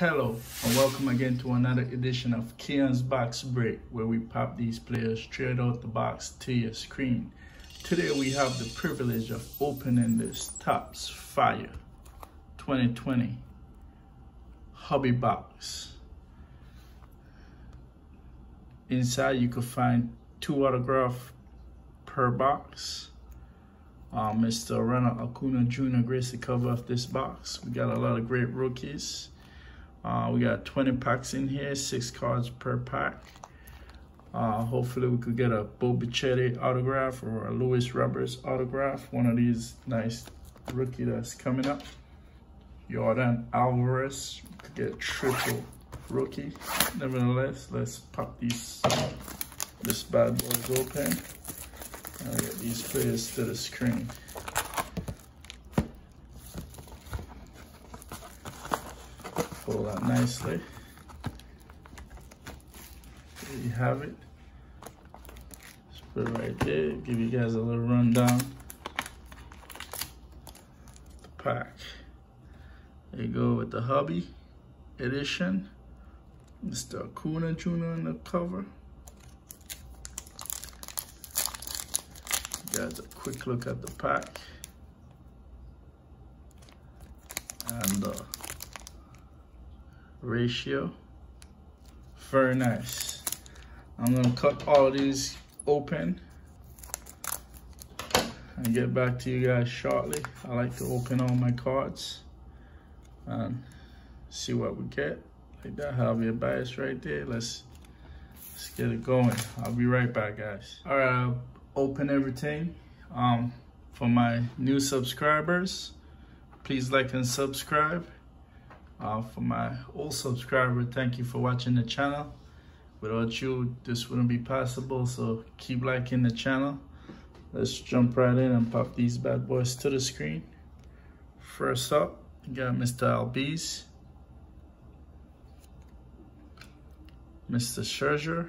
Hello and welcome again to another edition of Keon's Box Break where we pop these players straight out the box to your screen. Today we have the privilege of opening this Topps Fire 2020 Hobby Box. Inside you can find two autograph per box. Uh, Mr. Ronald Acuna Jr. graced the cover of this box. We got a lot of great rookies. Uh, we got 20 packs in here, six cards per pack. Uh, hopefully we could get a Bo Bichette autograph or a Luis Roberts autograph. One of these nice rookie that's coming up. Yordan Alvarez could get triple rookie. Nevertheless, let's pop these this bad boys open. I'll get these players to the screen. Pull out nicely. There you have it. Just put it right there, give you guys a little rundown. The pack. There you go with the hobby edition. Mr. Kuna Jr. on the cover. Guys, a quick look at the pack. And uh, ratio. Very nice. I'm gonna cut all these open and get back to you guys shortly. I like to open all my cards and see what we get. Like that Javier Baez right there. Let's let's get it going. I'll be right back, guys. All right, I'll open everything. Um, for my new subscribers, please like and subscribe. Uh, for my old subscriber, thank you for watching the channel. Without you, this wouldn't be possible, so keep liking the channel. Let's jump right in and pop these bad boys to the screen. First up, you got Mr. Albies. Mr. Scherzer.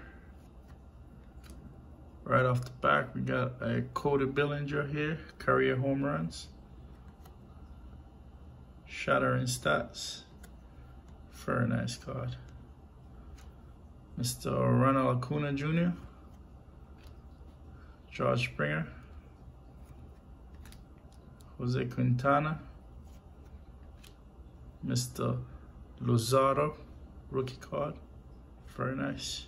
Right off the back, we got a Cody Bellinger here, career home runs. Shattering stats. Very nice card. Mr. Ronald Acuna Jr. George Springer. Jose Quintana. Mr. Luzardo, rookie card. Very nice.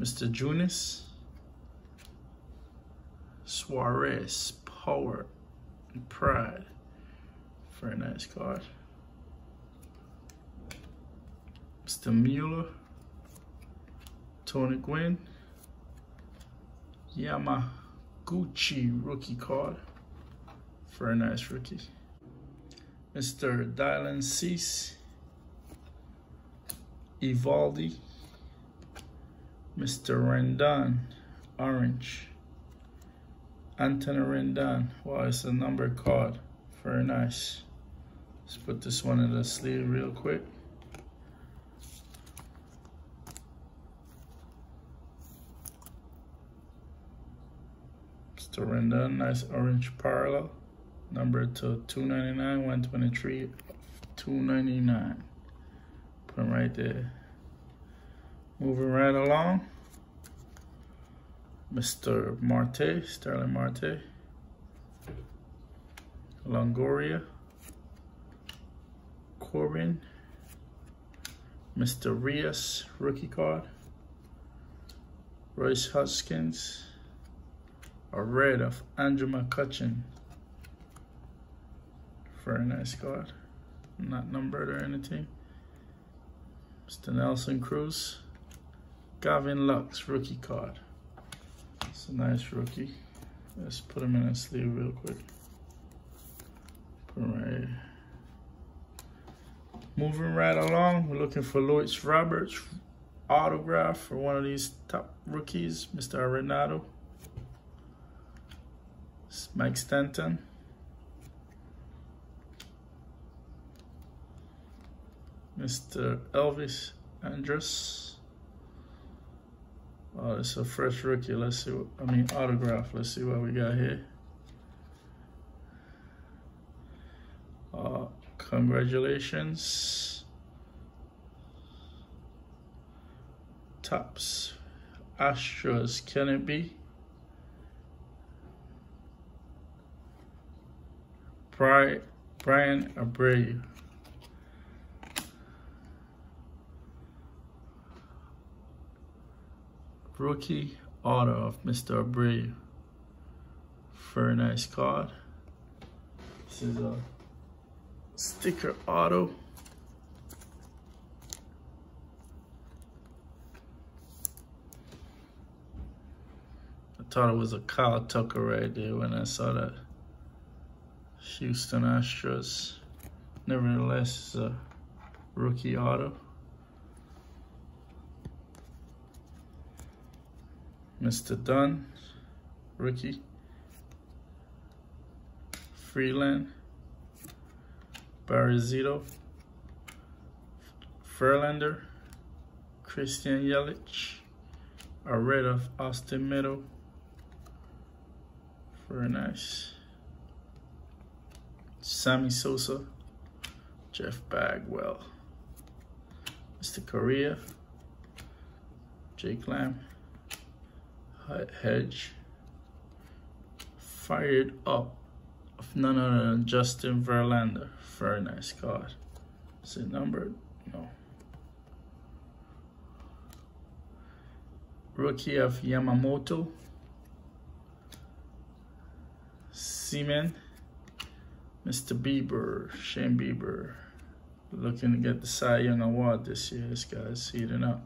Mr. Junis. Suarez, Power, and Pride. Very nice card. Mr. Mueller, Tony Gwynn, Yamaguchi rookie card. Very nice rookie. Mr. Dylan Cease, Eovaldi, Mr. Rendon, orange. Anthony Rendon, wow, it's a number card. Very nice. Let's put this one in the sleeve real quick. Surrender, nice orange parallel. Number to 299, 123, 299. Put them right there. Moving right along. Mr. Marte, Starling Marte. Longoria. Corbin. Mr. Rios, rookie card. Royce Hoskins a red of Andrew McCutchen. Very nice card. Not numbered or anything. Mr. Nelson Cruz. Gavin Lux rookie card. It's a nice rookie. Let's put him in a sleeve real quick. Put him right Moving right along, we're looking for Luis Roberts autograph for one of these top rookies, Mr. Mike Stanton. Mr. Elvis Andrus. Oh, it's a fresh rookie. Let's see what, I mean, autograph. Let's see what we got here. Uh, Congratulations. Topps. Astros, can it be? Bryan, Abreu. Rookie auto of Mr. Abreu. Very nice card. This is a sticker auto. I thought it was a Kyle Tucker right there when I saw that. Houston Astros. Nevertheless, a rookie auto. Mr. Dunn, rookie. Freeland, Barizito, Verlander, Christian Yelich, a red of Austin Meadow. Very nice. Sammy Sosa, Jeff Bagwell, Mr. Correa, Jake Lamb, Hedge, fired up of none other than Justin Verlander. Very nice card. Is it numbered? No. Rookie of Yamamoto. Seaman. Mr. Bieber, Shane Bieber. Looking to get the Cy Young Award this year. This guy's heating up.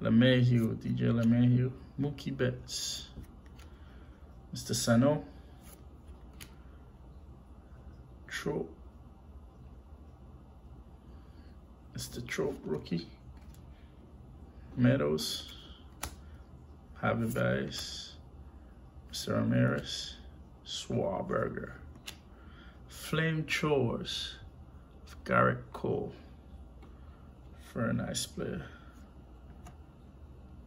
LeMahieu, DJ LeMahieu. Mookie Betts. Mr. Sano. Trout. Mr. Trope rookie. Meadows. Javi Baez. Mr. Ramirez. Swarberger. Flame Throwers of Gerrit Cole. Very nice player.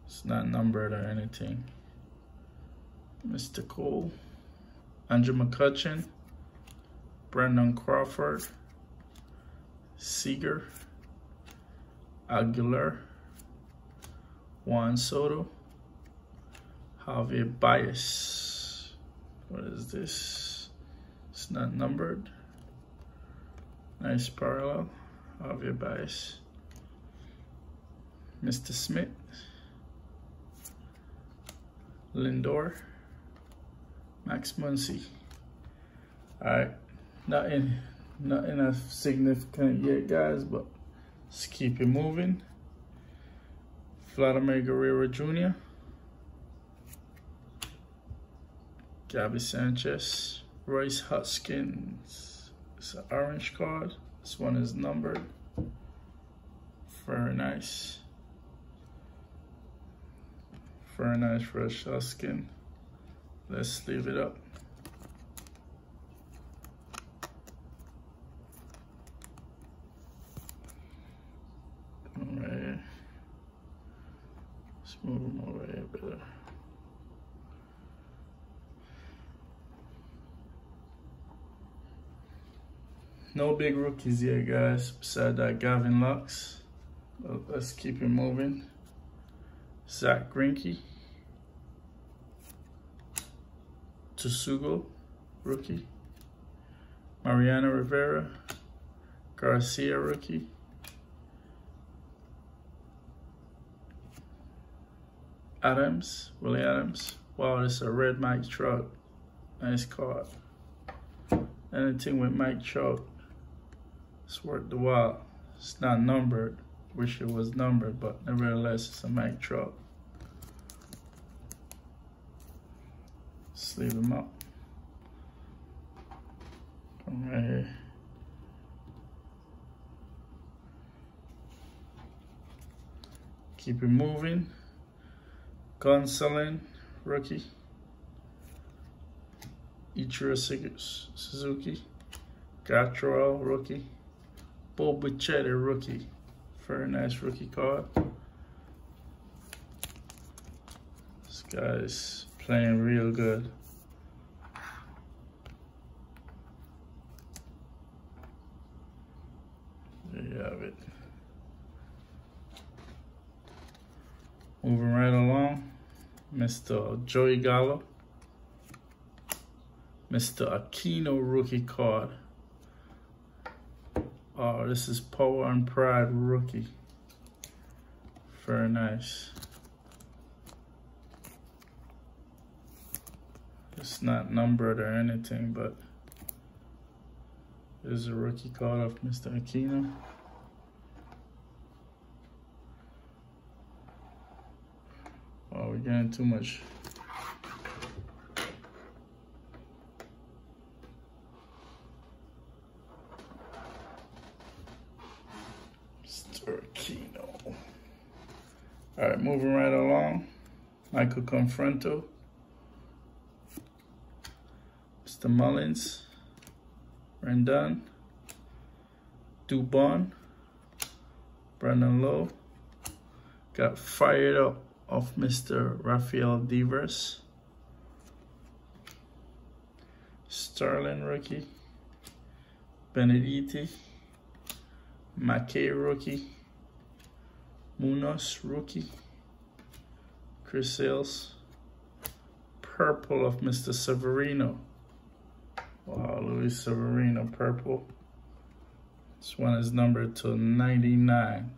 It's not numbered or anything. Mr. Cole. Andrew McCutchen. Brandon Crawford, Seager, Aguilar, Juan Soto, Javier Baez. What is this? Not numbered. Nice parallel. Javier Baez. Mr. Smith. Lindor. Max Muncy. All right. Nothing, nothing as significant yet, guys, but let's keep it moving. Vladimir Guerrero Jr. Gabby Sanchez. Rhys Hoskins. It's an orange card. This one is numbered. Very nice. Very nice Rhys Hoskins. Let's leave it up. move them over here better. No big rookies here, guys, beside that Gavin Lux. let's keep it moving. Zack Greinke. Tsutsugo, rookie. Mariano Rivera. Garcia, rookie. Adams, Willie Adams. Wow, this is a red Mike Trout. Nice card. Anything with Mike Trout, it's worth the while. It's not numbered. Wish it was numbered, but nevertheless, it's a Mike Trout. Sleeve him up. Come right here. Keep it moving. Gonsolin, rookie. Ichiro Suzuki. Gatrell, rookie. Bo Bichette, rookie. Very nice rookie card. This guy's playing real good. have it. Moving right along, Mr. Joey Gallo. Mr. Aquino rookie card. Oh, this is Power and Pride rookie. Very nice. It's not numbered or anything, but there's a rookie card of Mr. Aquino. Oh, we're getting too much All right, moving right along. Michael Conforto. Mr. Mullins. Rendon. Dubon. Brandon Lowe. Got fired up of Mr. Rafael Devers. Sterling rookie. Benedetti. McKay rookie. Munoz, rookie. Chris Sales. Purple of Mr. Severino. Wow, Luis Severino, purple. This one is numbered to 99.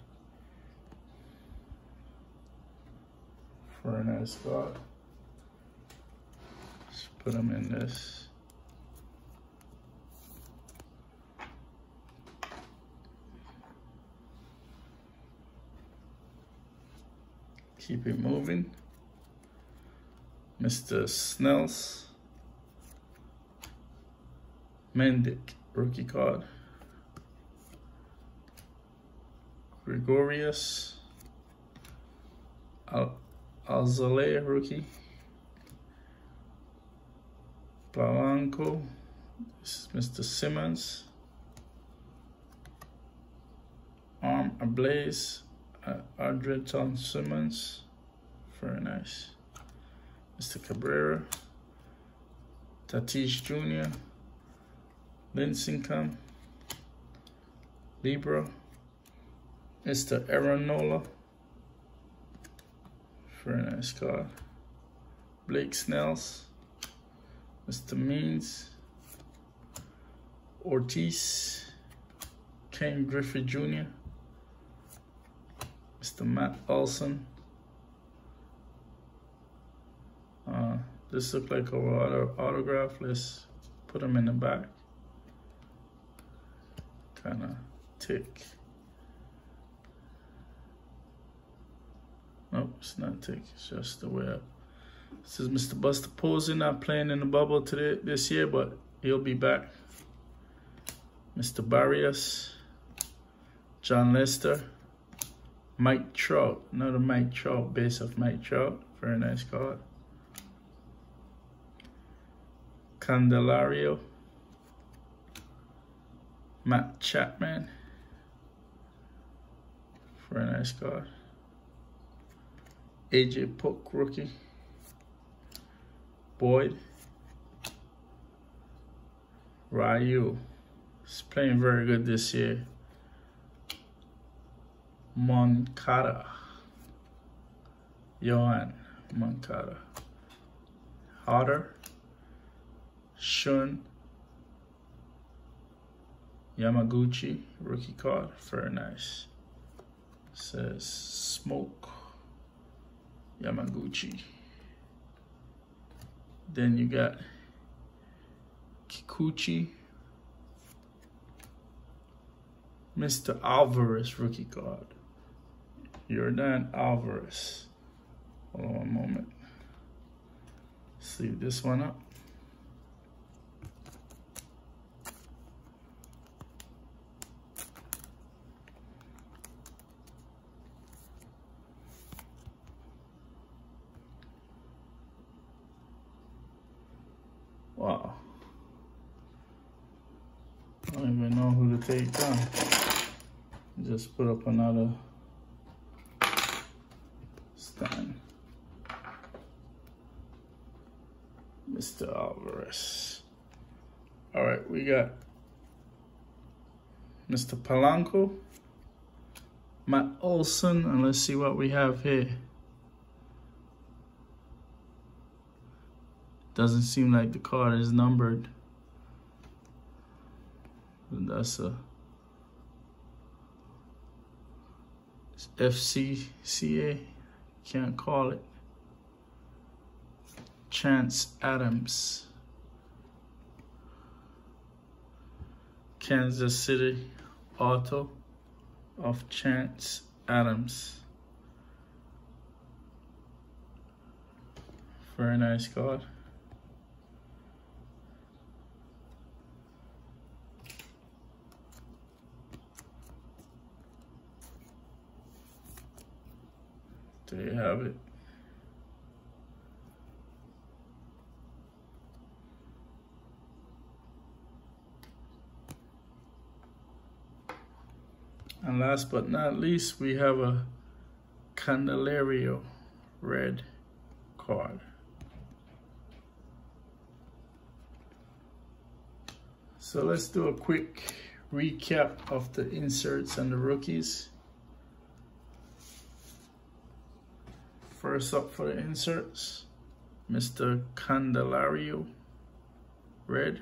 For a nice spot. Let's put them in this. Keep it moving. Mr. Snells. Mendick, rookie card. Gregorius. Al Alzolay, rookie. Polanco. This is Mr. Simmons. Arm Ablaze uh, Andrelton Simmons. Very nice. Mr. Cabrera. Tatis Jr. Lincecum. Libra. Mr. Aaron Nola. Very nice card. Blake Snells. Mr. Means. Ortiz. Ken Griffey Jr. Mr. Matt Olson. Uh, this look like a auto autograph. Let's put them in the back. Kind of tick. Nope, it's not tick. It's just the way up. This is Mr. Buster Posey not playing in the bubble today this year, but he'll be back. Mr. Barrios, Jon Lester. Mike Trout, another Mike Trout, base of Mike Trout. Very nice card. Candelario. Matt Chapman. Very nice card. AJ Puk rookie. Boyd. Ryu. He's playing very good this year. Moncada. Yoan Moncada. Harder. Shun. Yamaguchi, rookie card, very nice. Says smoke. Yamaguchi. Then you got Kikuchi. Mr. Alvarez rookie card. Yordan Alvarez. Hold on one moment. Sleeve this one up. Put up another stand. Mr. Alvarez. All right, we got Mr. Polanco, Matt Olson, and let's see what we have here. Doesn't seem like the card is numbered. That's a FCCA. Can't call it. Chance Adams. Kansas City Auto of Chance Adams. Very nice card. There you have it. And last but not least, we have a Candelario red card. So let's do a quick recap of the inserts and the rookies. First up for the inserts, Mr. Candelario, red.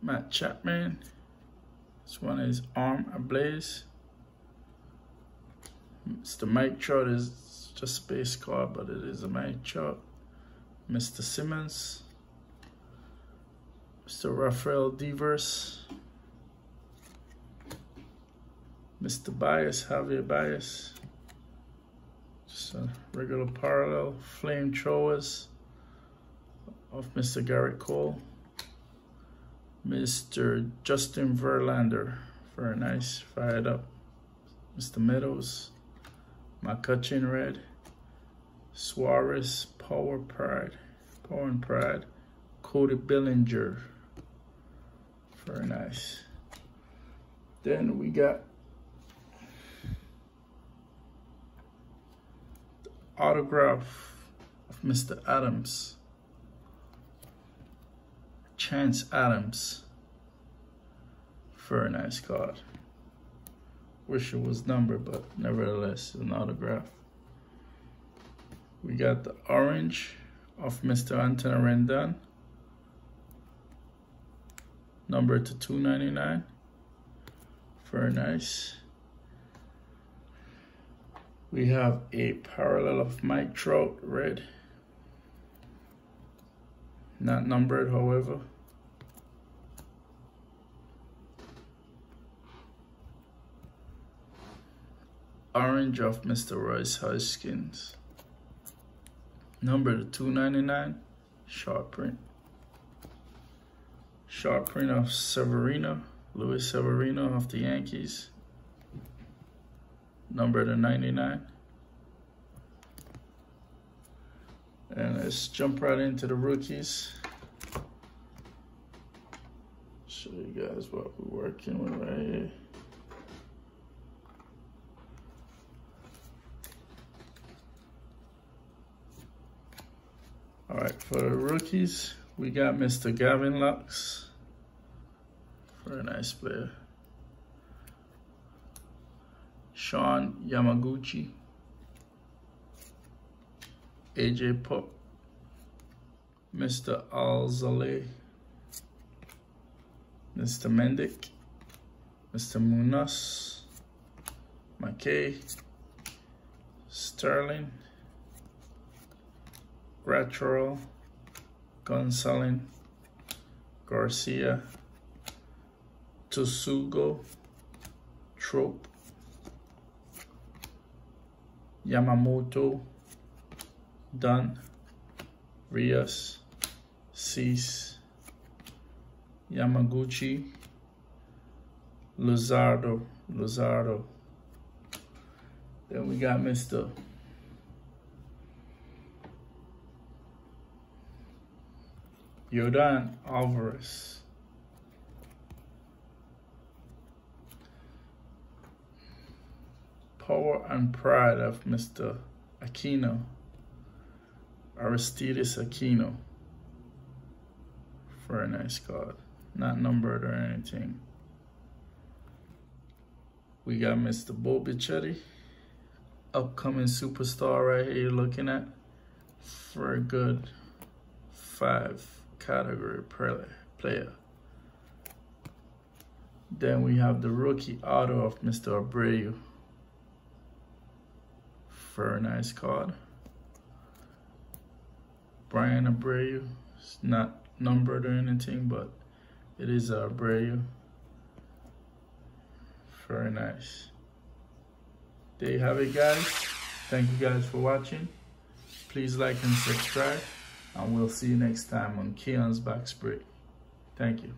Matt Chapman. This one is Arm Ablaze. Mr. Mike Trout is just base card, but it is a Mike Trout. Mr. Simmons. Mr. Rafael Devers. Mr. Bias, Javier Baez. Regular parallel flamethrowers of Mr. Gerrit Cole. Mr. Justin Verlander, very nice, fired up. Mr. Meadows, McCutchen Red, Suarez, Power Pride, Power and Pride, Cody Bellinger, very nice. Then we got autograph of Mr. Adams. Chance Adams. Very nice card. Wish it was numbered, but nevertheless, an autograph. We got the orange of Mr. Anthony Rendon. Number to 299. Very nice. We have a parallel of Mike Trout, red. Not numbered, however. Orange of Mr. Rhys Hoskins. Number 299, short print. Short print of Severino, Luis Severino of the Yankees number to 99. And let's jump right into the rookies. Show you guys what we're working with right here. All right, for the rookies, we got Mr. Gavin Lux. Very nice player. Shun Yamaguchi, AJ Pop, Mr. Alzolay, Mr. Mendick, Mr. Munoz, McKay, Sterling, Graterol, Gonsolin, Garcia, Tsutsugo, Trope, Yamamoto, Dunn, Rios, Cease, Yamaguchi, Luzardo, Luzardo. Then we got Mr. Yordan Alvarez. Power and Pride of Mr. Aquino, Aristides Aquino. Very nice card. Not numbered or anything. We got Mr. Bo Bichette, upcoming superstar right here looking at. For a good five category player. Then we have the rookie auto of Mr. Abreu. Very nice card. Bryan Abreu. It's not numbered or anything, but it is Abreu. Very nice. There you have it, guys. Thank you guys for watching. Please like and subscribe. And we'll see you next time on Keon's Break. Thank you.